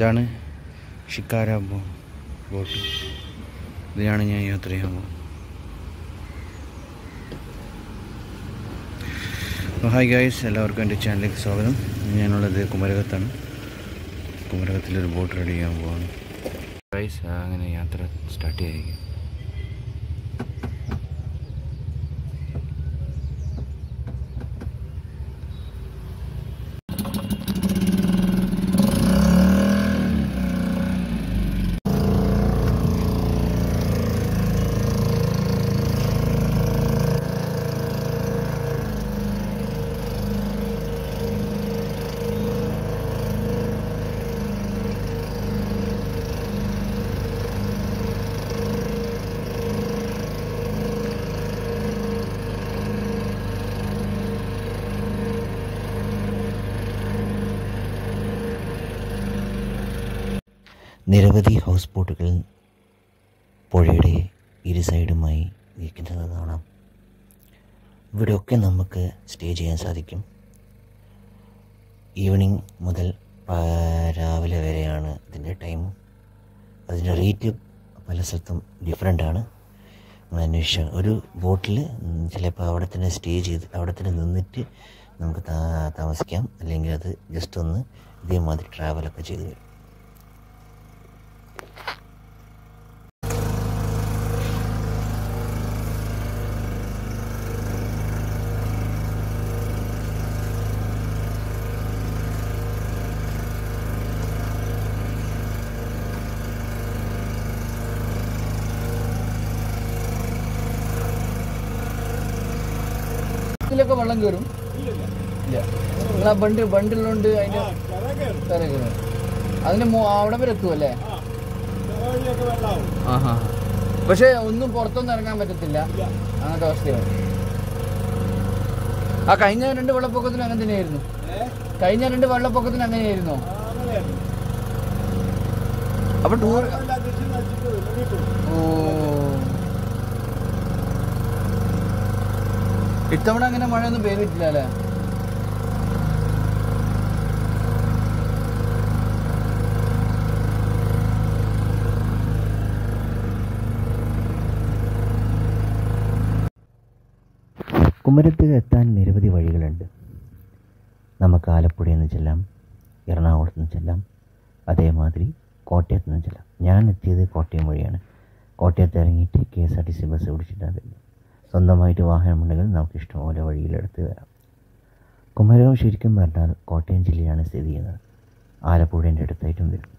ഇതാണ് ഷിക്കാര ബോട്ട്. ഇതിലാണ് ഞാൻ യാത്ര ചെയ്യാൻ പോകുന്നത്. ഹായ് ഗായ്സ് എല്ലാവർക്കും എന്റെ ചാനലിലേക്ക് സ്വാഗതം. ഞാനുള്ളത് കുമരകത്താണ്. കുമരകത്തിലൊരു ബോട്ട് റെഡി ചെയ്യാൻ പോവാണ്. ഗായ്സ് അങ്ങനെ യാത്ര സ്റ്റാർട്ട് ചെയ്യായിരിക്കും നിരവധി ഹൗസ് ബോട്ടുകൾ പുഴയുടെ ഇരു സൈഡുമായി ഇരിക്കുന്നത് കാണാം. ഇവിടെയൊക്കെ നമുക്ക് സ്റ്റേ ചെയ്യാൻ സാധിക്കും. ഈവനിങ് മുതൽ രാവിലെ വരെയാണ് ഇതിന്റെ ടൈം അതിന്റെ റേറ്റ് പല സ്ഥലത്തും ഡിഫറെന്റ് ആണ്. നമ്മൾ അന്വേഷിച്ച ഒരു ബോട്ടിൽ ചിലപ്പോൾ അവിടെ തന്നെ സ്റ്റേ ചെയ്ത് അവിടെ തന്നെ നിന്നിട്ട് നമുക്ക് താമസിക്കാം. അല്ലെങ്കിൽ അത് ജസ്റ്റ് ഒന്ന് ഇതേമാതിരി ട്രാവലൊക്കെ ചെയ്ത് വരും ഇതിലൊക്കെ വെള്ളം കയറും ഇല്ല. നിങ്ങൾ ആ ബണ്ട് ബണ്ടിലുണ്ട് അതിന്റെ കര കയറും അതിന് അവിടെ വരെ എത്തും അല്ലേ? പക്ഷെ ഒന്നും പുറത്തൊന്നും ഇറങ്ങാൻ പറ്റത്തില്ല. അങ്ങനത്തെ അവസ്ഥയാണ്. ആ കഴിഞ്ഞ രണ്ട് വെള്ളപ്പൊക്കത്തിന് അങ്ങനെ തന്നെയായിരുന്നു. കഴിഞ്ഞ രണ്ട് വെള്ളപ്പൊക്കത്തിന് അങ്ങനെയായിരുന്നു? അപ്പൊ ടൂർ ഓ. ഇത്തവണ അങ്ങനെ മഴയൊന്നും പെയ്തിട്ടില്ല അല്ലേ? കുമരത്ത് എത്താൻ നിരവധി വഴികളുണ്ട്. നമുക്ക് ആലപ്പുഴയിൽ നിന്ന് ചെല്ലാം എറണാകുളത്ത് നിന്ന് ചെല്ലാം അതേമാതിരി കോട്ടയത്ത് നിന്ന് ചെല്ലാം. ഞാൻ എത്തിയത് കോട്ടയം വഴിയാണ്. കോട്ടയത്ത് ഇറങ്ങിയിട്ട് K S R T C bus പിടിച്ചിട്ടാണ് വരുന്നത്. സ്വന്തമായിട്ട് വാഹനമുണ്ടെങ്കിൽ നമുക്ക് ഇഷ്ടംപോലെ വഴിയിലെടുത്ത് വരാം. കുമരകം ശരിക്കും പറഞ്ഞാൽ കോട്ടയം ജില്ലയാണ് സ്ഥിതി ചെയ്യുന്നത്. ആലപ്പുഴേന്റെ അടുത്തായിട്ടും വരും.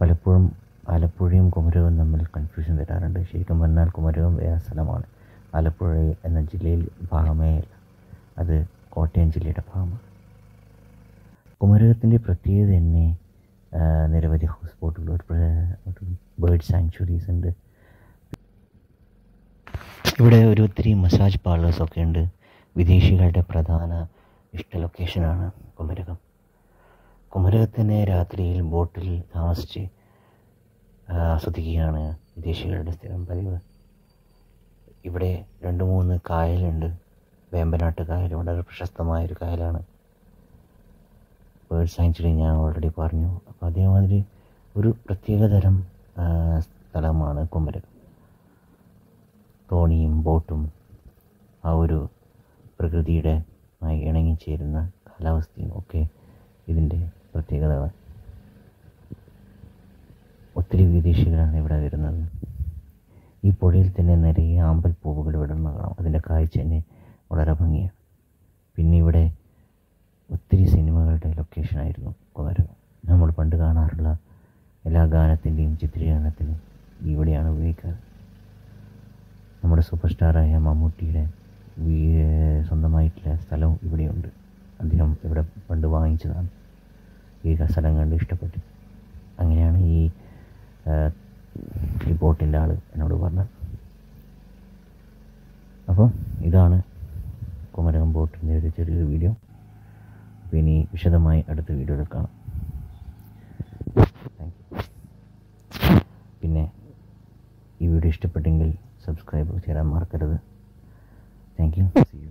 പലപ്പോഴും ആലപ്പുഴയും കുമരകവും തമ്മിൽ കൺഫ്യൂഷൻ വരാറുണ്ട്. ശരിക്കും പറഞ്ഞാൽ കുമരകം വേറെ സ്ഥലമാണ്. ആലപ്പുഴ എന്ന ജില്ലയിൽ ഭാഗമേ അല്ല അത് കോട്ടയം ജില്ലയുടെ ഭാഗമാണ്. കുമരകത്തിന്റെ പ്രത്യേകത തന്നെ നിരവധി ഹൗസ് ബോട്ടുകൾ ഒരു ബേർഡ് സാങ്ച്വറീസ് ഉണ്ട്. ഇവിടെ ഒരു ഒത്തിരി മസാജ് പാർലേഴ്സൊക്കെ ഉണ്ട്. വിദേശികളുടെ പ്രധാന ഇഷ്ട ലൊക്കേഷനാണ് കുമരകം. കുമരകത്തിനെ രാത്രിയിൽ ബോട്ടിൽ താമസിച്ച് ആസ്വദിക്കുകയാണ് വിദേശികളുടെ സ്ഥിരം പതിവ്. ഇവിടെ രണ്ട് മൂന്ന് കായലുണ്ട്. വേമ്പനാട്ട് കായൽ വളരെ പ്രശസ്തമായൊരു കായലാണ്. ബേർഡ് സാങ്ച്വറി ഞാൻ ഓൾറെഡി പറഞ്ഞു. അപ്പോൾ അതേമാതിരി ഒരു പ്രത്യേകതരം സ്ഥലമാണ് കുമരകം. തോണിയും ബോട്ടും ആ ഒരു പ്രകൃതിയുടെ ആയി ഇണങ്ങിച്ചേരുന്ന കാലാവസ്ഥയും ഒക്കെ ഇതിന്റെ പ്രത്യേകതകൾ ഒത്തിരി വിദേശികളാണ് ഇവിടെ വരുന്നത്. ഈ പുഴയിൽ തന്നെ നിറയെ ആമ്പൽ പൂവുകൾ വിടർന്ന് കാണാം അതിന്റെ കാഴ്ച തന്നെ വളരെ ഭംഗിയാണ്. പിന്നെ ഇവിടെ ഒത്തിരി സിനിമകളുടെ ലൊക്കേഷനായിരുന്നു കുമരകം നമ്മൾ പണ്ട് കാണാറുള്ള എല്ലാ ഗാനത്തിന്റെയും ചിത്രീകരണത്തിനും ഇവിടെയാണ് ഉപയോഗിക്കാറ്. നമ്മുടെ സൂപ്പർ സ്റ്റാറായ മമ്മൂട്ടിയുടെ സ്വന്തമായിട്ടുള്ള സ്ഥലവും ഇവിടെയുണ്ട്. അദ്ദേഹം ഇവിടെ പണ്ട് വാങ്ങിച്ചതാണ്. ഈ സ്ഥലം കണ്ട് ഇഷ്ടപ്പെട്ടു. അങ്ങനെയാണ് ഈ റിപ്പോർട്ടിന്റെ ആൾ എന്നോട് പറഞ്ഞത്. അപ്പോൾ ഇതാണ് കുമരകം ബോട്ടിന്റെ ഒരു ചെറിയൊരു വീഡിയോ. അപ്പോൾ ഇനി വിശദമായി അടുത്ത വീഡിയോയിൽ കാണാം താങ്ക് യു പിന്നെ ഈ വീഡിയോ ഇഷ്ടപ്പെട്ടെങ്കിൽ സബ്സ്ക്രൈബ് ചെയ്യാൻ മറക്കരുത്. Thank you C U